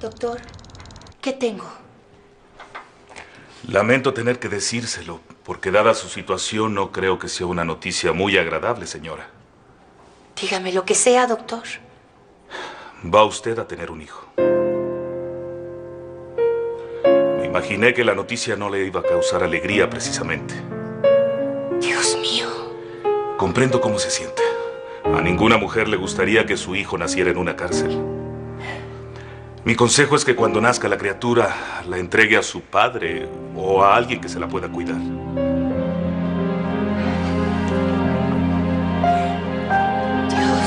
Doctor, ¿qué tengo? Lamento tener que decírselo, porque dada su situación no creo que sea una noticia muy agradable, señora. Dígame lo que sea, doctor. Va usted a tener un hijo. Me imaginé que la noticia no le iba a causar alegría precisamente. Dios mío. Comprendo cómo se siente. A ninguna mujer le gustaría que su hijo naciera en una cárcel. Mi consejo es que cuando nazca la criatura la entregue a su padre o a alguien que se la pueda cuidar. Dios,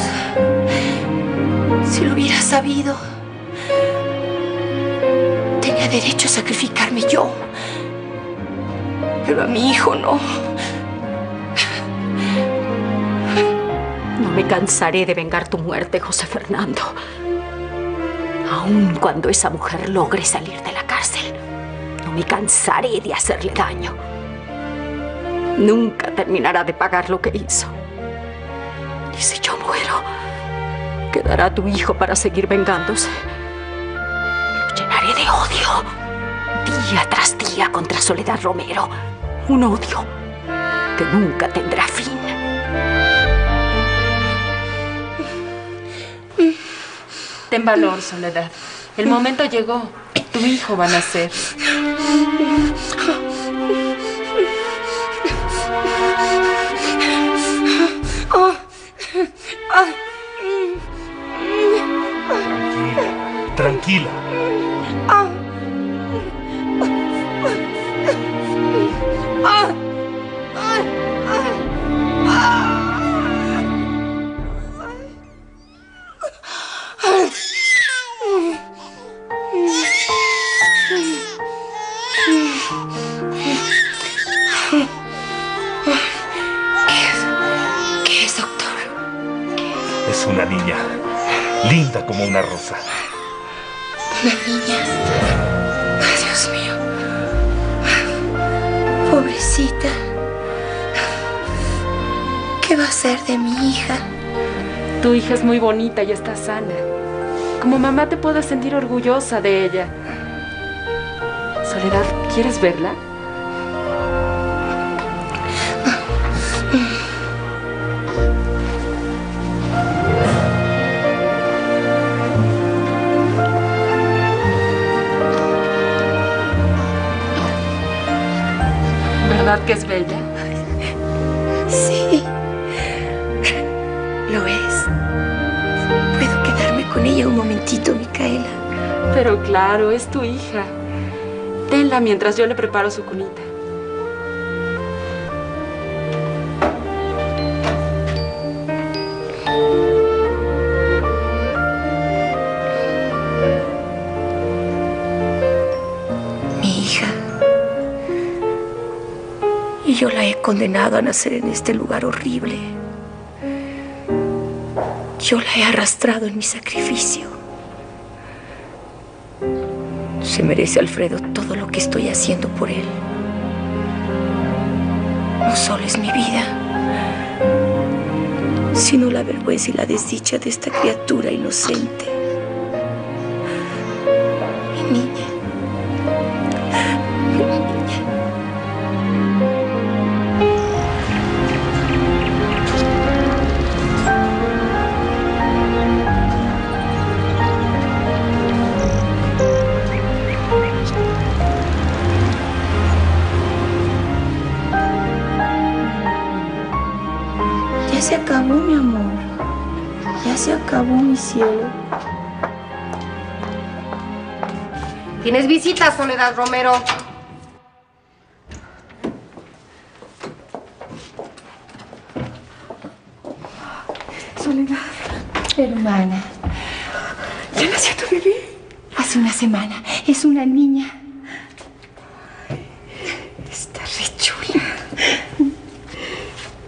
si lo hubiera sabido, tenía derecho a sacrificarme yo, pero a mi hijo no. No me cansaré de vengar tu muerte, José Fernando. Aun cuando esa mujer logre salir de la cárcel, no me cansaré de hacerle daño. Nunca terminará de pagar lo que hizo. Y si yo muero, quedará tu hijo para seguir vengándose. Lo llenaré de odio, día tras día contra Soledad Romero. Un odio que nunca tendrá fin. Ten valor, Soledad. El momento llegó. Tu hijo va a nacer. Es una niña, linda como una rosa. Una niña. Ay, Dios mío. Pobrecita. ¿Qué va a ser de mi hija? Tu hija es muy bonita y está sana. Como mamá te puedo sentir orgullosa de ella. Soledad, ¿quieres verla? ¿Verdad que es bella? Sí. Lo es. Puedo quedarme con ella un momentito, Micaela. Pero claro, es tu hija. Tenla mientras yo le preparo su cunita. Y yo la he condenado a nacer en este lugar horrible. Yo la he arrastrado en mi sacrificio. Se merece Alfredo todo lo que estoy haciendo por él. No solo es mi vida, sino la vergüenza y la desdicha de esta criatura inocente. Ya se acabó, mi amor. Ya se acabó, mi cielo. Tienes visita, Soledad Romero. Soledad. Hermana. ¿Ya nació tu bebé? Hace una semana. Es una niña.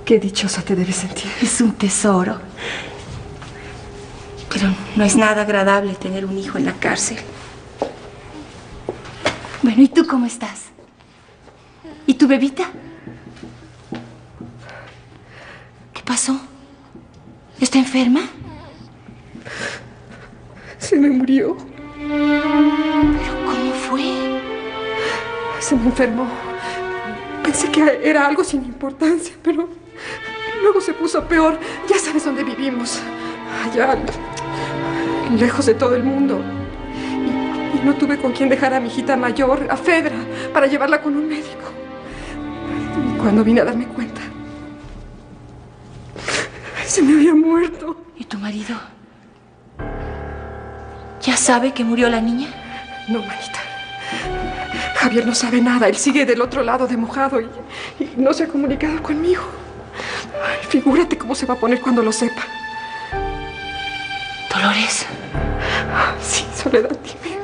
Qué dichosa te debes sentir. Es un tesoro. Pero no es nada agradable tener un hijo en la cárcel. Bueno, ¿y tú cómo estás? ¿Y tu bebita? ¿Qué pasó? ¿Está enferma? Se me murió. ¿Pero cómo fue? Se me enfermó. Pensé que era algo sin importancia, pero luego se puso peor. Ya sabes dónde vivimos. Allá, lejos de todo el mundo. Y, y no tuve con quién dejar a mi hijita mayor, a Fedra, para llevarla con un médico. Y cuando vine a darme cuenta, se me había muerto. ¿Y tu marido? ¿Ya sabe que murió la niña? No, manita. Javier no sabe nada. Él sigue del otro lado de mojado y, y no se ha comunicado conmigo. Ay, figúrate cómo se va a poner cuando lo sepa. Dolores, Sí, Soledad, dime.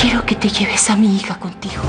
quiero que te lleves a mi hija contigo.